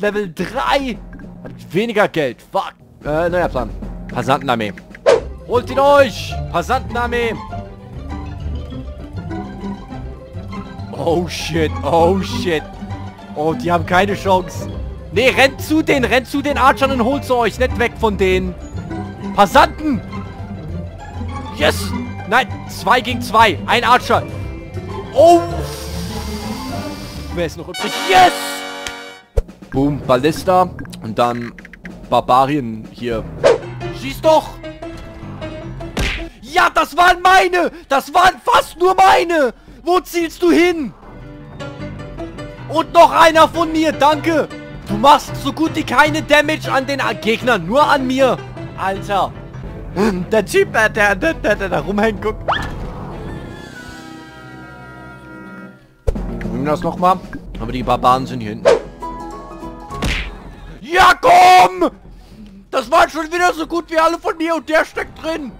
Level 3. Weniger Geld. Fuck. Äh, neuer Plan. Passantenarmee. Holt ihn euch! Passantenarmee! Oh shit, oh shit. Oh, die haben keine Chance. Nee, rennt zu den, rennt zu den Archern und holt sie euch. Nicht weg von denen. Passanten! Yes! Nein, zwei gegen zwei. Ein Archer. Oh! Wer ist noch übrig? Yes! Boom, Ballista. Und dann Barbarien hier. Schieß doch! Ja, das waren meine! Das waren fast nur meine! Wo zielst du hin? Und noch einer von mir, danke! Du machst so gut wie keine Damage an den Gegnern, nur an mir! Alter! Der Typ, der, der, der, der, der da rumhängt, guck. Nehmen das nochmal. Aber die Barbaren sind hier hinten. Ja, komm! Das war schon wieder so gut wie alle von mir und der steckt drin.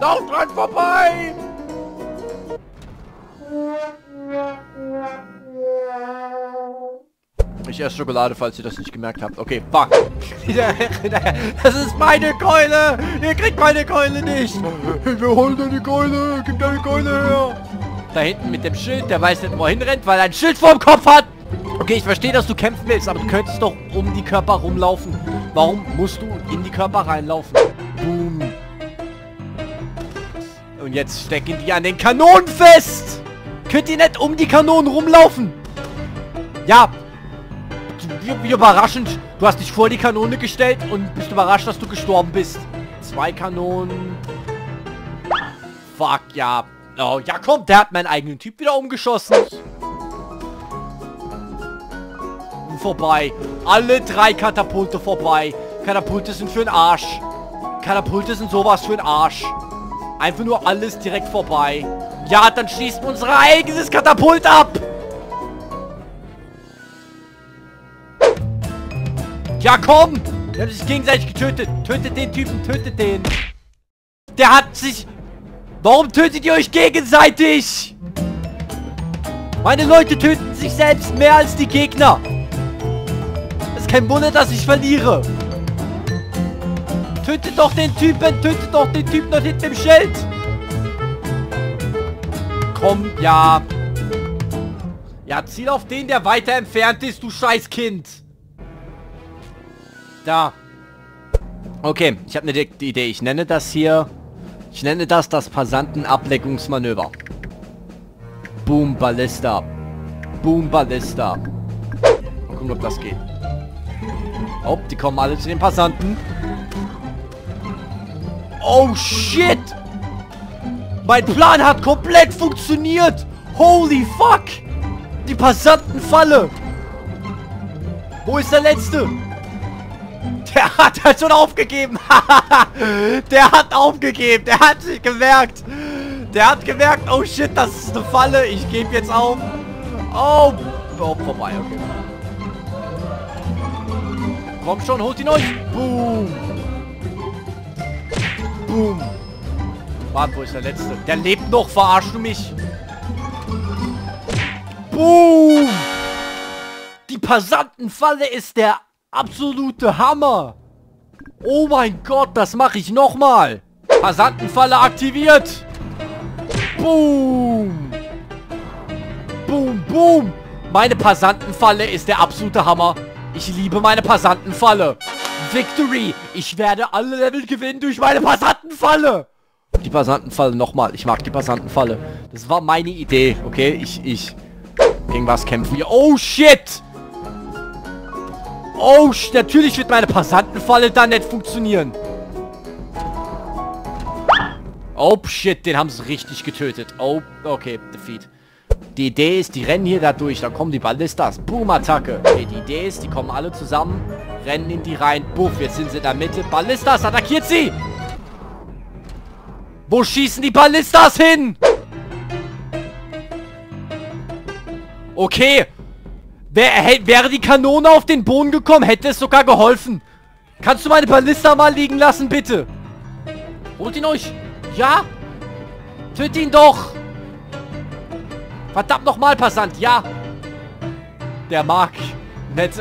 Lauf dran vorbei! Ich esse Schokolade, falls ihr das nicht gemerkt habt. Okay, fuck. Das ist meine Keule! Ihr kriegt meine Keule nicht! Wir holen deine Keule! Gib deine Keule her! Da hinten mit dem Schild, der weiß nicht, wo er hinrennt, weil er ein Schild vorm Kopf hat! Okay, ich verstehe, dass du kämpfen willst, aber du könntest doch um die Körper rumlaufen. Warum musst du in die Körper reinlaufen? Boom. Und jetzt stecken die an den Kanonen fest! Könnt ihr nicht um die Kanonen rumlaufen? Ja. Wie, wie überraschend. Du hast dich vor die Kanone gestellt und bist überrascht, dass du gestorben bist. Zwei Kanonen. Fuck, ja. Oh, ja komm, der hat meinen eigenen Typ wieder umgeschossen. Vorbei. Alle drei Katapulte vorbei. Katapulte sind für den Arsch. Katapulte sind sowas für den Arsch. Einfach nur alles direkt vorbei. Ja, dann schießt unser eigenes Katapult ab. Ja, komm! Wir haben sich gegenseitig getötet. Tötet den Typen, tötet den. Der hat sich... Warum tötet ihr euch gegenseitig? Meine Leute töten sich selbst mehr als die Gegner. Ist kein Wunder, dass ich verliere. Tötet doch den Typen, tötet doch den Typen dort hinten im Schild. Komm, ja. Ja, ziel auf den, der weiter entfernt ist, du Scheißkind. Da. Okay, ich habe eine Idee. Ich nenne das hier... Ich nenne das das Passantenableckungsmanöver. Boom, Ballista. Boom, Ballista. Mal gucken, ob das geht. Oh, die kommen alle zu den Passanten. Oh, shit! Mein Plan hat komplett funktioniert! Holy fuck! Die Passantenfalle! Wo ist der Letzte? Der hat halt schon aufgegeben! der hat aufgegeben! Der hat sich gemerkt! Der hat gemerkt, oh shit, das ist eine Falle! Ich gebe jetzt auf! Oh! Oh, vorbei, okay. Komm schon, holt ihn euch! Boom! Boom. Warte, wo ist der Letzte? Der lebt noch, verarschst du mich? Boom. Die Passantenfalle ist der absolute Hammer. Oh mein Gott, das mache ich nochmal. Passantenfalle aktiviert. Boom. Boom, boom. Meine Passantenfalle ist der absolute Hammer. Ich liebe meine Passantenfalle. Victory! Ich werde alle Level gewinnen durch meine Passantenfalle! Die Passantenfalle nochmal. Ich mag die Passantenfalle. Das war meine Idee, okay? Ich, ich... Gegen was kämpfen wir? Oh, shit! Oh, natürlich wird meine Passantenfalle dann nicht funktionieren. Oh, shit, den haben sie richtig getötet. Oh, okay, Defeat. Die Idee ist, die rennen hier da durch. Da kommen die Ballistas. Boom-Attacke. Okay, die Idee ist, die kommen alle zusammen, rennen in die rein. Buff, jetzt sind sie in der Mitte. Ballistas, attackiert sie! Wo schießen die Ballistas hin? Okay. Wär, wäre die Kanone auf den Boden gekommen, hätte es sogar geholfen. Kannst du meine Ballista mal liegen lassen, bitte? Holt ihn euch. Ja? Töt ihn doch. Verdammt nochmal, Passant. Ja. Der mag Nett.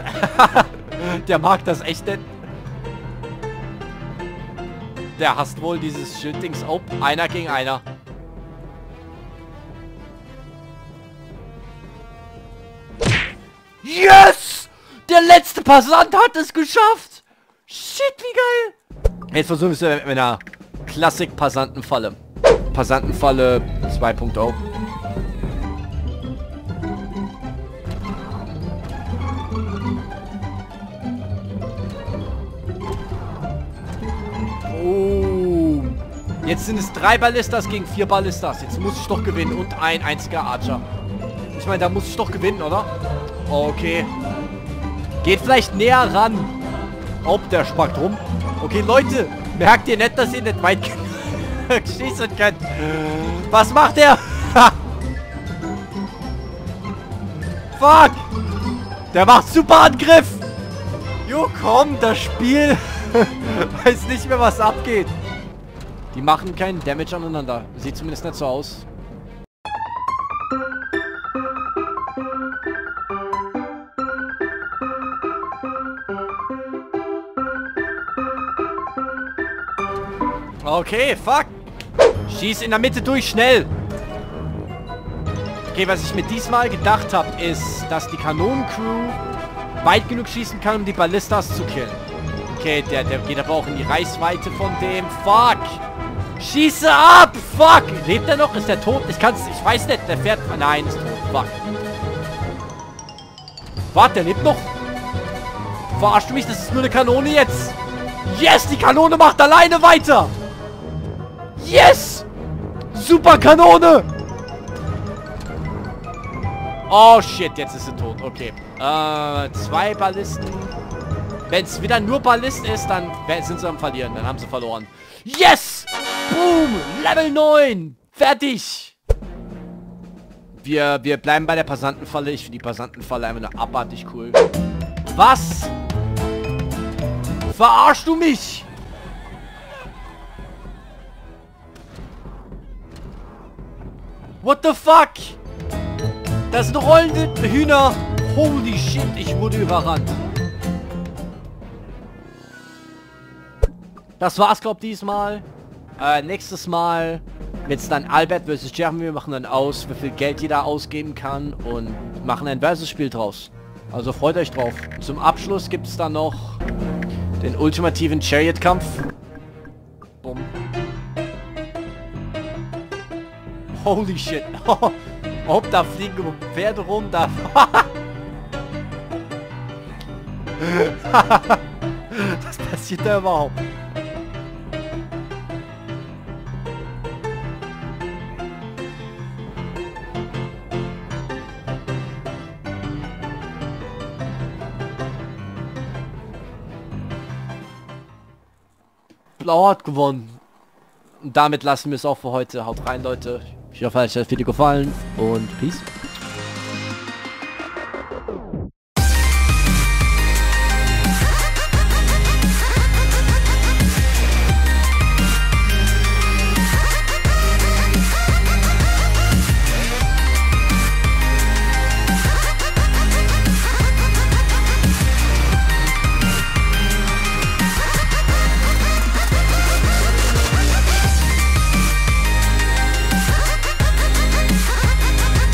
Der mag das echt nicht. Der hasst wohl dieses Schildings. Oh, einer gegen einer. Yes! Der letzte Passant hat es geschafft! Shit, wie geil! Jetzt versuchen wir es mit einer Klassik-Passantenfalle. Passantenfalle 2.0. Jetzt sind es drei Ballistas gegen vier Ballistas. Jetzt muss ich doch gewinnen. Und ein einziger Archer. Ich meine, da muss ich doch gewinnen, oder? Okay. Geht vielleicht näher ran. Ob der spackt rum. Okay, Leute. Merkt ihr nicht, dass ihr nicht weit schießen könnt? Was macht er? Fuck. Der macht super Angriff. Jo, komm, das Spiel weiß nicht mehr, was abgeht. Die machen keinen Damage aneinander. Sieht zumindest nicht so aus. Okay, fuck. Schieß in der Mitte durch, schnell. Okay, was ich mir diesmal gedacht habe, ist, dass die Kanonencrew weit genug schießen kann, um die Ballistas zu killen. Okay, der, der geht aber auch in die Reichweite von dem. Fuck. Schieße ab. Fuck. Lebt er noch? Ist der tot? Ich kann's, ich weiß nicht. Der fährt, nein, ist tot. Fuck. Warte, der lebt noch. Verarscht du mich? Das ist nur eine Kanone jetzt. Yes, die Kanone macht alleine weiter. Yes! Super Kanone! Oh shit, jetzt ist sie tot. Okay. Äh, zwei Ballisten. Wenn es wieder nur Ballist ist, dann sind sie am Verlieren. Dann haben sie verloren. Yes! Boom! Level 9! Fertig! Wir, wir bleiben bei der Passantenfalle. Ich finde die Passantenfalle einfach nur abartig cool. Was? Verarschst du mich? What the fuck? Das sind rollende Hühner. Holy shit, ich wurde überrannt. Das war's, glaub diesmal. Äh, nächstes Mal wird es dann Albert vs. Jeremy. Wir machen dann aus, wie viel Geld jeder ausgeben kann und machen ein Versus-Spiel draus. Also freut euch drauf. Zum Abschluss gibt es dann noch den ultimativen Chariot-Kampf. Bumm. Holy shit. Ob da fliegen Pferde rum, da... Was passiert da überhaupt? Blau hat gewonnen. Und damit lassen wir es auch für heute. Haut rein, Leute. Ich hoffe, euch hat das Video gefallen und Peace.